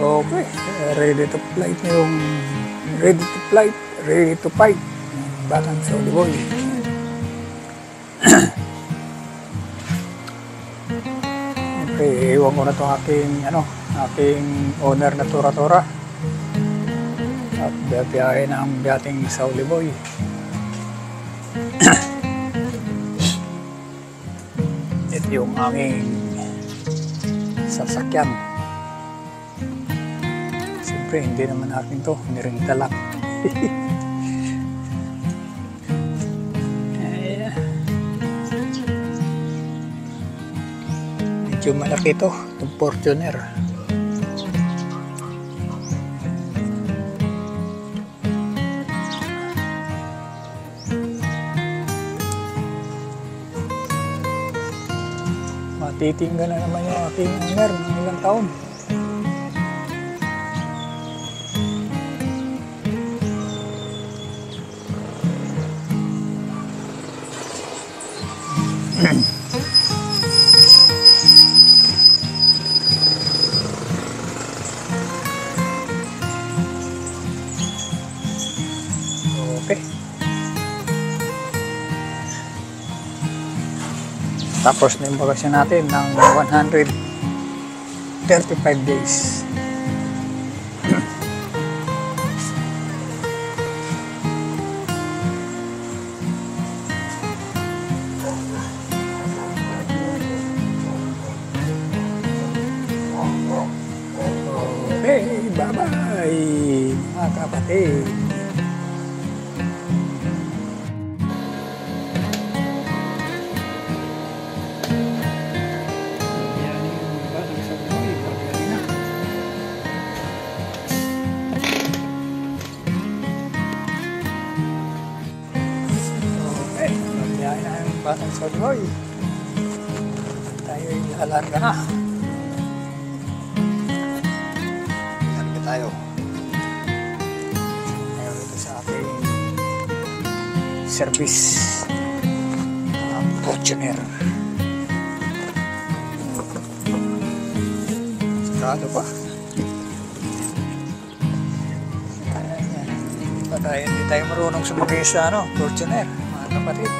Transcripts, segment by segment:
Okay, ready to flight na yung ready to flight, ready to fight. Batang Saudi boy. Siyempre, iwan ko na itong aking, ano, aking owner na Tura-Tura. At biyahe ng biyating Saudi boy. Ito yung aming sasakyan. Siyempre, hindi naman akin to. Nirinta lang. Ayan. Medyo malaki to. Itong Fortuner. Matitingga na naman yung aking owner ng ilang taon. Okay. Tapos na yung bakasyon natin ng 135 days. Okay, bye-bye mga kapatid. Tayo. Ngayon ito sa ating service. Uh, Fortuner. Sarado pa. Hindi tayo, hindi tayo marunong sumagay sa ano, Fortuner, mga kapatid.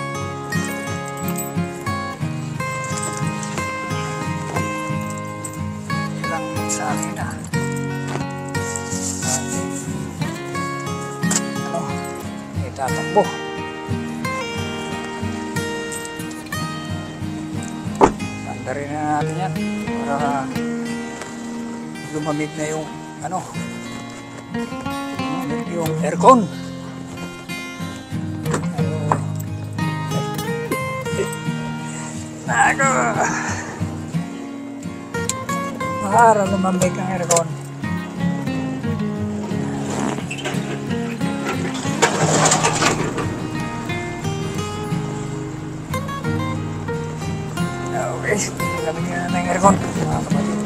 Ilang sa akin na. Ating, itatakbo. Tanda rin na natin yan para lumamig na yung ano yung aircon Nago! Para lumamig ang aircon. Okay, lamig na ng aircon. Mga kapatid.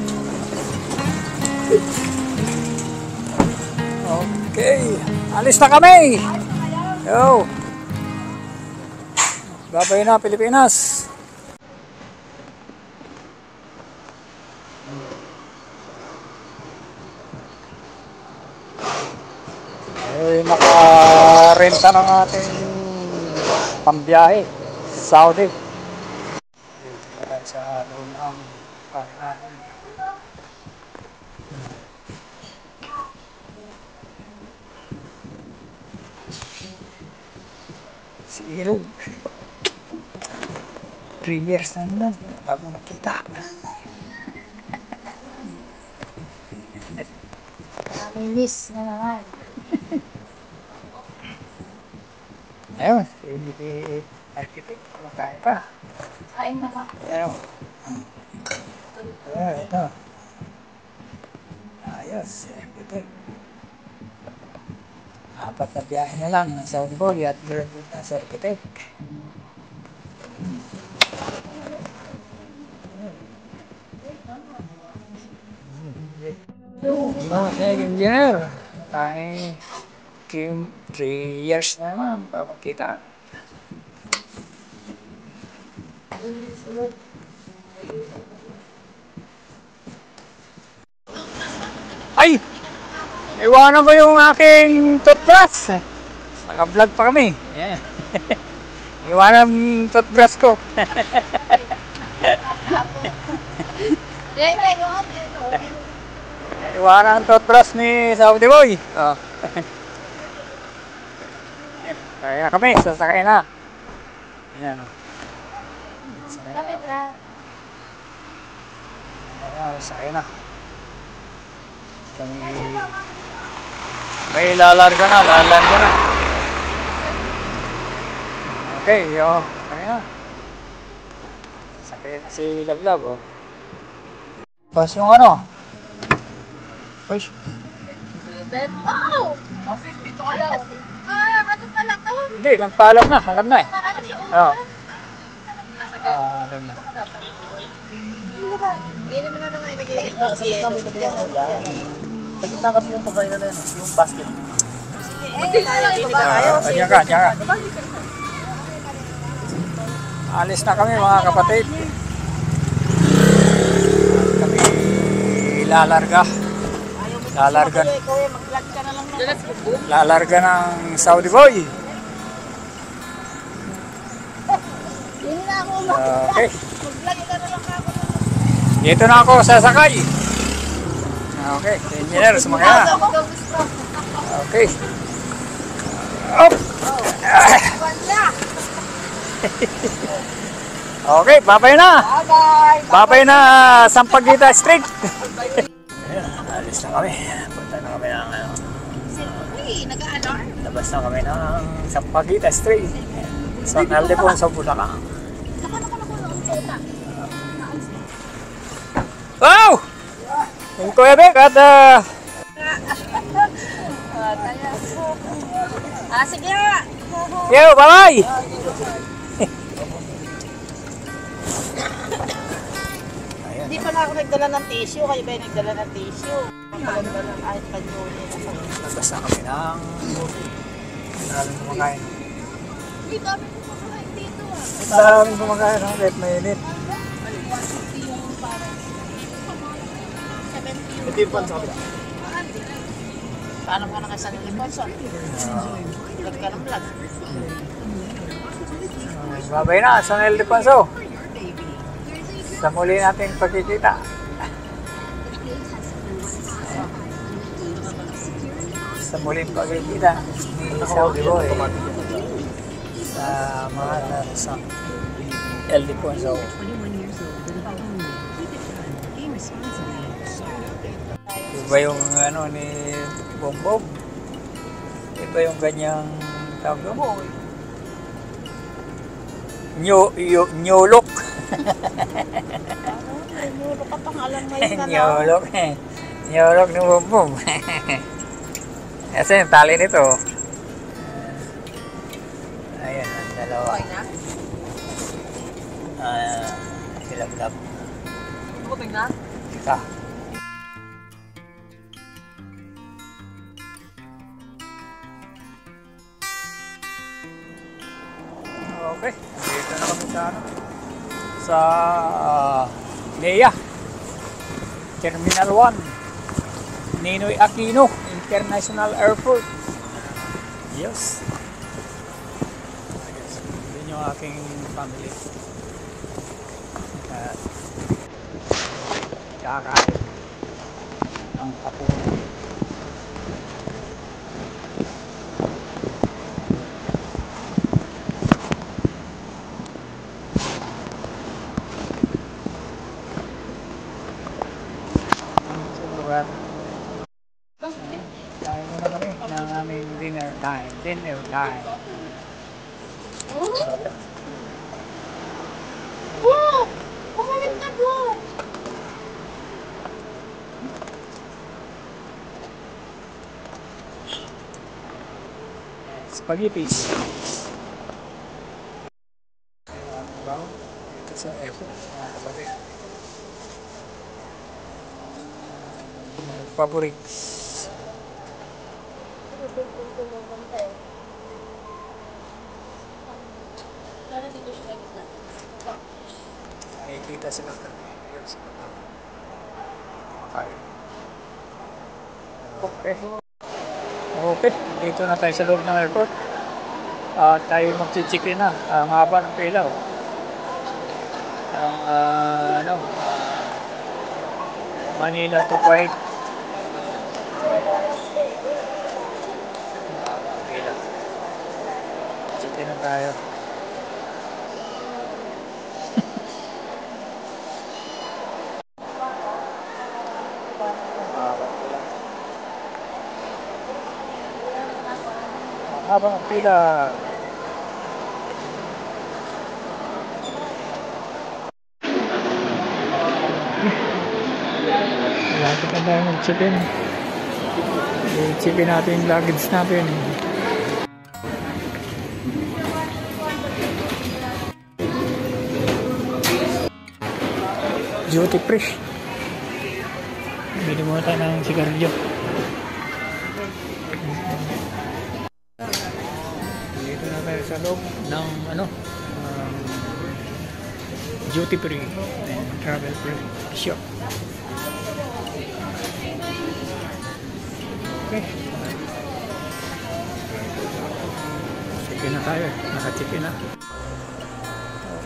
Okay, alis na kami. Yo. Babay na Pilipinas. Eh, nakarenta ng ating pambiyahe. Saudi. Para sa doon ang kain natin. Si Il. Three years na nun. Bago nakita. Namilis na naman. Ayun, si architect. Kumakain pa. Kain na? Ayan, ito. Ayos, si architect. Apat na biyahe na lang ng Boy at graduate na sa architect. Mga engineer, tayo Kim, 3 years na naman, papakita. Ay! Iwanan ko yung aking toothbrush. Naka-vlog pa kami. Ayan. Iwanan yung toothbrush ko. Iwanan ang toothbrush ni Saudi Boy. Oh. Kaya kami, sasakay na. Ayan. Sakay na. Kapit na. Ayan, sakay na. Kami... May lalarga na, lalarga na. Okay, yo. Sakay na. Na si Lablab, oh. Pas yung ano? Pas. Oh! Dito ka daw. Ah, ano pala to? Hindi, nagpaalam na. Alam na eh. Parang si Oo. Ah, alam na. Hindi naman na naman ibigay. Pagkatapos yung pagkain na yun, yung basket. Ah, Diyan ka, diyan ka. Alis na kami mga kapatid. Kami lalarga. Lalarga. Lalarga ng Saudi boy. Okay. Dito na ako sasakay. Okay, engineer, sumakay na. Okay. Up. Okay, babay na. Bye-bye. Babay na Sampaguita Street. Ayan, alis na kami. Punta na kami ng Uy, nag-alarm. labas na kami ng Sampaguita Street. San Ildefonso, Bulacan. Wow! Yung Kuya Bek at uh, Ah, sige. yo, bye-bye! Hindi pa na ako nagdala ng tissue, kayo ba yung nagdala ng tissue? Magdala ng kahit panyuli. Labas na kami ng. Maraming kumakain. Dami ko kumakain dito ah. Maraming kumakain ng kahit mainit. Ito yung pan sa kabila. Paano ka na kay San Ildefonso? Vlog ka ng vlog. Babay na, San Ildefonso. Sa muli nating pagkikita. Sa muling pagkikita ni Saudi Boy sa mga sa Ildefonso. Iba yung ano ni Bombom. Iba yung ganyang tawag mo. Nyo, yo, nyolok. Ano ka pangalan mo yung ano? nyolok eh. Nyolok ni Bombom. Kasi yung tali nito. Ayan, ang dalawa. Okay na? Ah, silab-lab. Buting na? Isa. Okay, dito na kami sa ano, sa ah, NEA Terminal 1 Ninoy Aquino International Airport. Yes. Yun yung aking family. Kakain ang kapunan sa lugar. Kain muna kami ng aming dinner time. Time. Wow! Bumalik na po! Spaghetti. Bago. Ito sa airport. Mga kapatid. Favorite. Sana dito siya lagi na. Baba. Kumakain. Okay. Okay, dito na tayo sa loob ng airport. Ah, tayo magchichiki na. Ang haba ng pila. Oh. Ang ah, ano, Manila to Kuwait. Pila. Na tayo. Ang haba ng pila. Ang haba pila. Malapit na tayo mag-check-in. I-check-in natin yung luggage natin. Duty free. Bili muna tayo ng sigarilyo. Sa loob ng ano, um, duty free and travel free shop. Okay. Check-in na tayo. Naka-check-in na.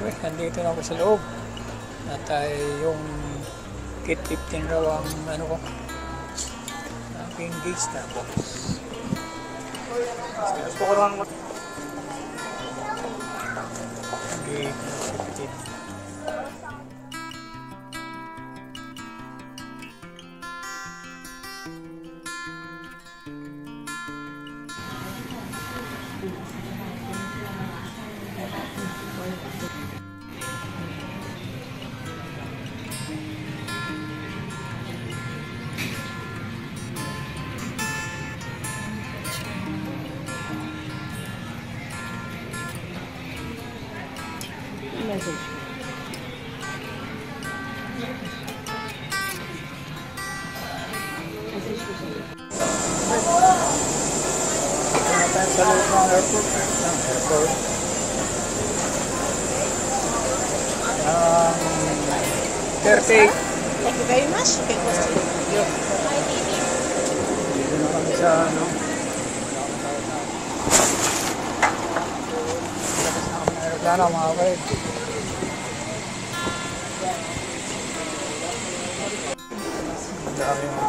Okay, nandito na ako sa loob. At ay yung kit 15 raw ang ano ko. Aking gauge box. Gusto ko naman Good. Sa. Um, 30. Thank you very much. Dito na kami sa ano. Labas na kami ng aeroplano mga kapatid. Ang dami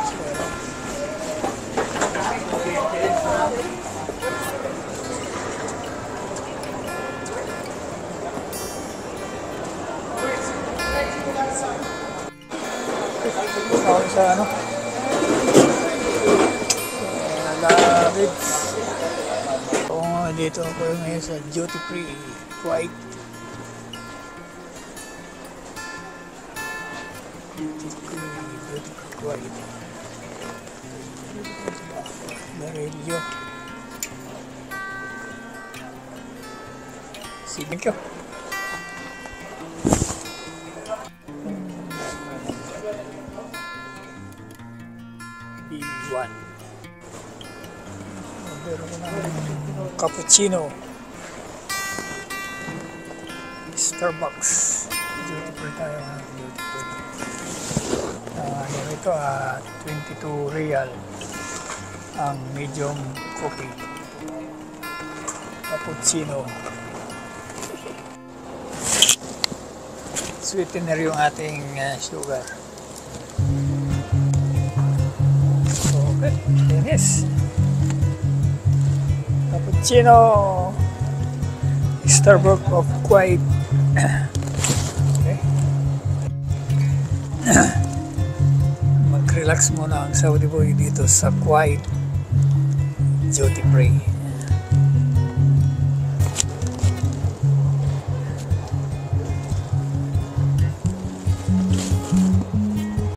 sa duty free Kuwait. Duty free, duty free Kuwait. Barelyo. Sige ka. B1. Order ko ng cappuccino. Starbucks. Duty free tayo. ha? Duty free. Ah, ano ito, ah, 22 real ang medium coffee. Cappuccino. Sweetener yung ating ah, sugar. Okay, Dennis. Cappuccino. Starbucks of Kuwait. Okay. Mag-relax muna ang Saudi boy dito sa Kuwait. Duty free.